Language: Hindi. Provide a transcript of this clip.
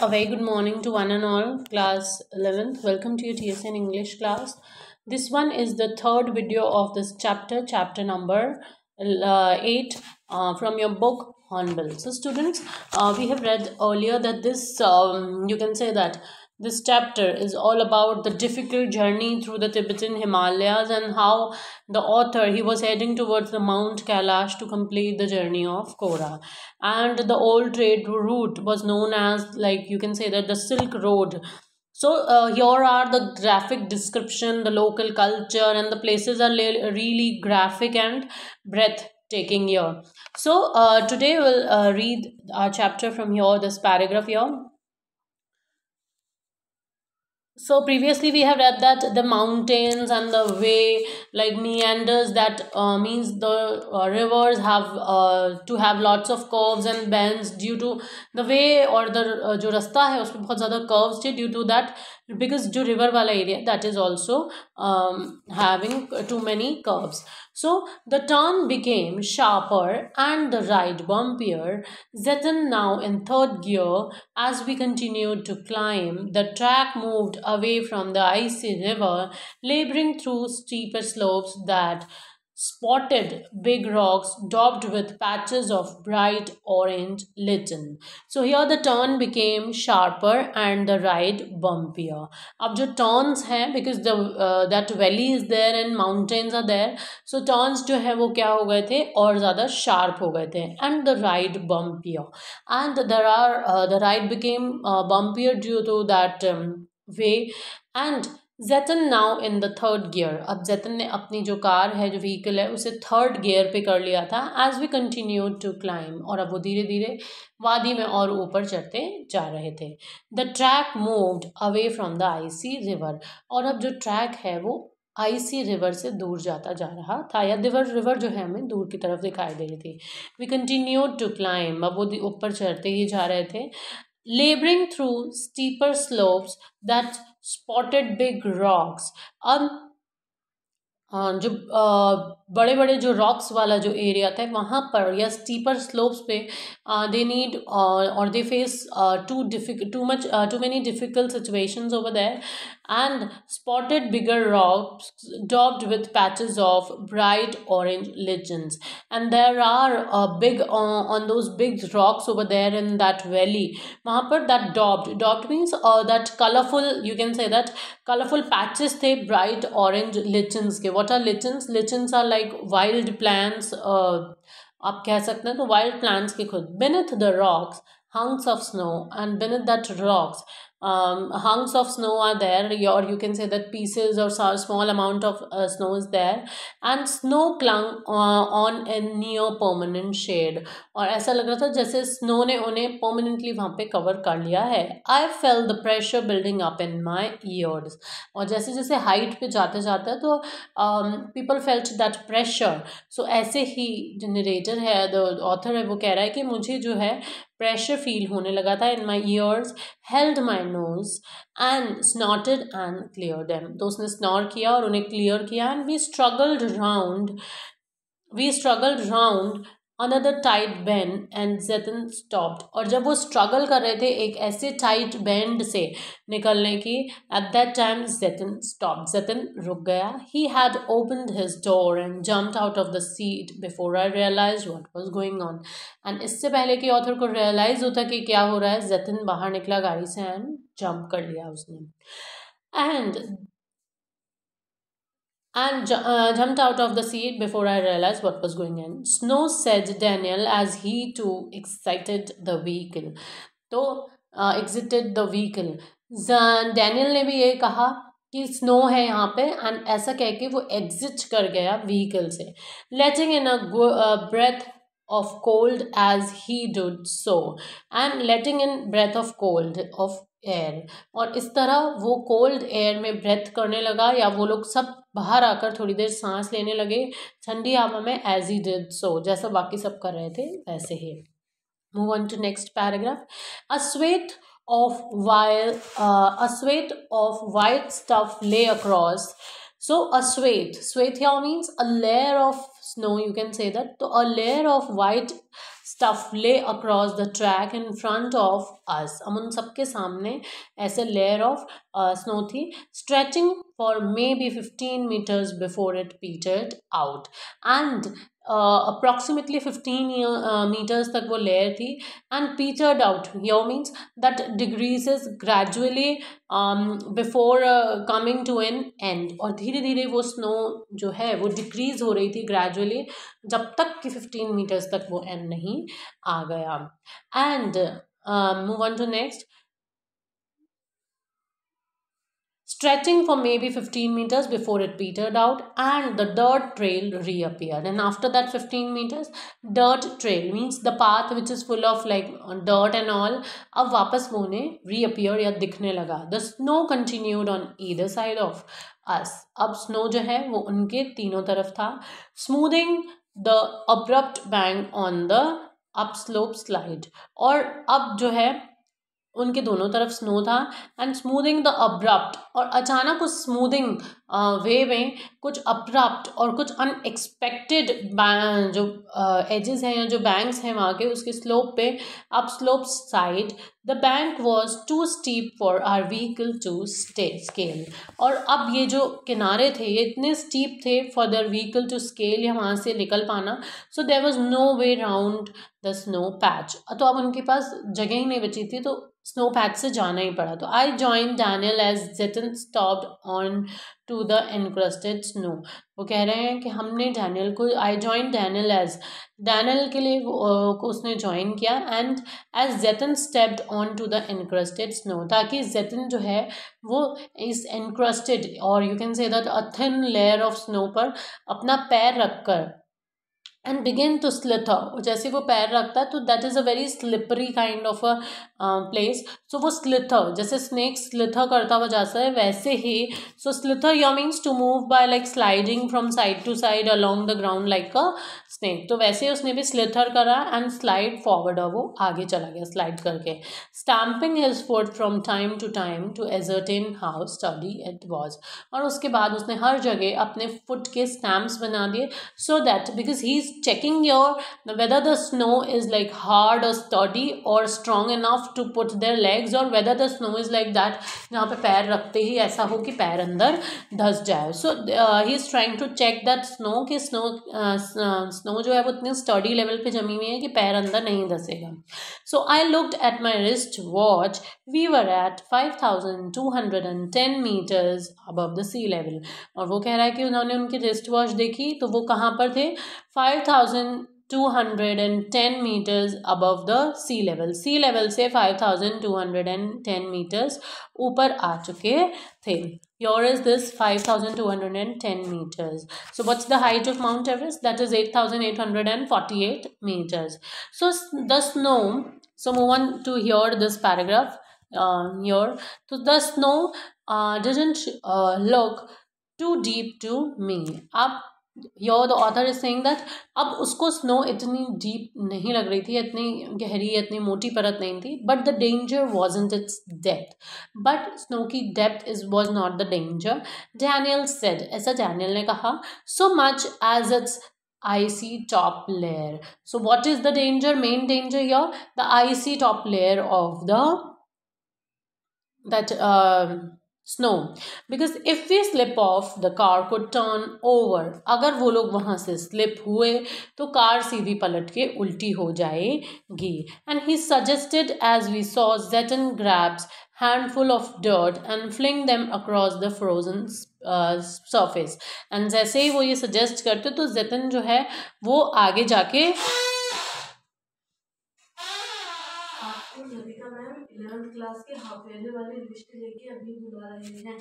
A very good morning to one and all, class 11th. Welcome to your TSN English class. This one is the third video of this chapter, chapter number uh, 8 uh, from your book Hornbill. So, students, uh, we have read earlier that this, um, you can say that this chapter is all about the difficult journey through the Tibetan Himalayas and how the author he was heading towards the Mount Kailash to complete the journey of Kora. And the old trade route was known as like you can say that the Silk Road. So uh, here are the graphic description, the local culture, and the places are really graphic and breathtaking here. So uh, today we'll uh, read our chapter from here, this paragraph here so previously we have read that the mountains and the way like meanders that uh, means the uh, rivers have uh, to have lots of curves and bends due to the way or the uh, जो रास्ता है उसमें बहुत ज़्यादा curves थे due to that because do river wala area that is also um, having too many curves. So the turn became sharper and the ride bumpier. Zetan now in third gear. As we continued to climb the track moved away from the icy river laboring through steeper slopes that spotted big rocks daubed with patches of bright orange lichen. So here the turn became sharper and the ride bumpier. अब जो turns हैं because the uh, that valley is there and mountains are there so turns जो है वो क्या हो गए थे और ज़्यादा sharp हो गए थे and the ride bumpier and there are uh, the ride became uh, bumpier due to that um, way and Jaitan now in the third gear अब जैतन ने अपनी जो कार है, जो व्हीकल है, उसे थर्ड गियर पे कर लिया था as we continue to climb और अब वो धीरे धीरे वादी में और ऊपर चढ़ते जा रहे थे। The track moved away from the icy river और अब जो ट्रैक है, वो आईसी रिवर से दूर जाता जा रहा था, या दिवर रिवर जो है हमें दूर की तरफ़ दिखाई दे रही थी। वी कंटिन्यू टू क्लाइम अब वो ऊपर चढ़ते ही जा रहे थे। Labouring through steeper slopes that spotted big rocks जो बड़े बड़े जो रॉक्स वाला जो एरिया था, वहाँ पर या स्टीपर स्लोप्स पे दे नीड और they face to डिफिक too much to many difficult situations over there and spotted bigger rocks doped with patches of bright orange legends and there are big on those big rocks over there in that valley वहाँ पर that doped doped means that colourful you can say that colourful patches थे ब्राइट ऑरेंज लेजेंड्स के what are लिचन्स लिचन्स are like wild plants आप कह सकते हैं तो वाइल्ड प्लान्स के खुद beneath the rocks hunks of snow and beneath that rocks um, hunks of snow are there or you can say that pieces or small amount of uh, snow is there and snow clung uh, on a near permanent shade और ऐसा लग रहा था जैसे स्नो ने उन्हें परमानेंटली वहाँ पे कवर कर लिया है I felt the pressure building up in my ears और जैसे जैसे हाइट पे जाते जाते तो people felt that pressure so ऐसे ही जो नरेटर है द ऑथर है वो कह रहा है कि मुझे जो है प्रेशर फील होने लगा था इन माई years held my nose and snotted and clear them तो उसने स्नॉर किया और उन्हें क्लियर किया and we struggled round we struggled round another tight bend and Jatan stopped और जब वो स्ट्रगल कर रहे थे एक ऐसे टाइट बैंड से निकलने की at that time Jatan stop Jatan रुक गया. He had opened his door and jumped out of the seat before I realise what was going on and इससे पहले कि ऑथर को रियलाइज़ होता कि क्या हो रहा है जतन बाहर निकला, गाड़ी से एंड जम्प कर लिया उसने। And and uh, jumped out of the seat before I realized what was going on. Snow said Daniel as he too exited the vehicle. तो एग्जिटेड द व्हीकल डैनियल ने भी ये कहा कि स्नो है यहाँ पे एंड ऐसा कह के वो एग्जिट कर गया व्हीकल से letting in a breath of cold as he did so and letting in breath of cold of air और इस तरह वो कोल्ड एयर में ब्रेथ करने लगा या वो लोग सब बाहर आकर थोड़ी देर सांस लेने लगे। ठंडी हवा में एज ही डिड सो जैसा बाकी सब कर रहे थे, वैसे ही। Move on to next paragraph a sweat of wire a sweat of white stuff lay across so a sweat या means a layer of snow you can say that तो a layer of white stuff lay across the track in front of अस हम उन सबके सामने ऐसे लेयर ऑफ स्नो थी stretching for maybe fifteen metres before it petered out and approximately fifteen metres तक वो लेयर थी। And petered out your means that degrees is gradually before coming to an end और धीरे धीरे वो स्नो जो है, वो डिक्रीज हो रही थी ग्रेजुअली जब तक कि फिफ्टीन मीटर्स तक वो एंड नहीं आ गया। And move on to next stretching for maybe 15 meters before it petered out and the dirt trail reappeared and after that 15 meters dirt trail means the path which is full of like dirt and all अब वापस वो reappear या दिखने लगा the snow continued on either side of us अब snow जो है वो उनके तीनों तरफ था smoothing the abrupt bank on the upslope slide और अब जो है उनके दोनों तरफ़ स्नो था एंड स्मूदिंग द अब्रप्ट और अचानक उस स्मूदिंग वे में कुछ अब्रप्ट और कुछ अनएक्सपेक्टेड जो एजेस हैं या जो बैंक्स हैं वहाँ के, उसके स्लोप पे up slope side the bank was too steep for our vehicle to stay scale और अब ये जो किनारे थे, ये इतने स्टीप थे for their vehicle to scale या वहाँ से निकल पाना so there was no way round the snow patch तो अब उनके पास जगह ही नहीं बची थी तो स्नो पैच से जाना ही पड़ा। तो I join Daniel as Jetan stopped on to the encrusted snow वो कह रहे हैं कि हमने डैनियल को I join Daniel as Daniel के लिए को उसने ज्वाइन किया and as Jetan stepped on to the encrusted snow ताकि जेटन जो है वो इस एनक्रस्टेड और you can say that a thin layer of snow पर अपना पैर रख कर एंड बिगिन टू स्लिथर जैसे वो पैर रखता है तो that is a very slippery kind of a place so वो स्लिथर जैसे स्नेक स्लिथर करता हुआ जाता है, वैसे ही so slither your means to move by like sliding from side to side along the ground like a snake तो वैसे ही उसने भी स्लिथर करा एंड स्लाइड फॉरवर्ड और वो आगे चला गया स्लाइड करके। Stamping his foot from time to time to ascertain how sturdy it was और उसके बाद उसने हर जगह अपने फुट के स्टैम्प्स बना दिए so that because he is checking your whether the snow is like hard sturdy और or enough to put put their legs or whether the snow is like that जहाँ पे पैर रखते ही ऐसा हो कि पैर अंदर धस जाए। So he is trying to check that snow कि स्नो स्नो जो है वो इतनी स्टडी लेवल पे जमी हुई है कि पैर अंदर नहीं धसेगा। So I looked at my wrist watch we were at five thousand two hundred and ten metres above the sea level और वो कह रहा है कि उन्होंने उनकी रिस्ट वॉच देखी तो वो कहाँ पर थे? Five thousand two hundred and ten metres above the sea level sea level से five thousand two hundred and ten metres ऊपर आ चुके थे। Your is this five thousand two hundred and ten metres so what's the height of Mount Everest that is eight thousand eight hundred and forty eight metres so the snow so move on to here this paragraph your तो the your the author is saying that अब उसको स्नो इतनी डीप नहीं लग रही थी इतनी गहरी इतनी मोटी परत नहीं थी but the danger was in its depth but snow की depth is was not the danger Daniel said ऐसा डैनियल ने कहा so much as its icy top layer. So what is the danger main danger here? The icy top layer of the that uh, snow because if we slip of the car को टर्न ओवर अगर वो लोग वहाँ से स्लिप हुए तो कार सीधी पलट के उल्टी हो जाएगी। And he suggested as we saw Jetan grabs handful of dirt and fling them across the frozen surface and जैसे ही वो ये सजेस्ट करते तो जेतन जो है, वो आगे जाके क्लास के हाफ़ ईयरली वाले लिस्ट लेके अभी बुला रहे हैं।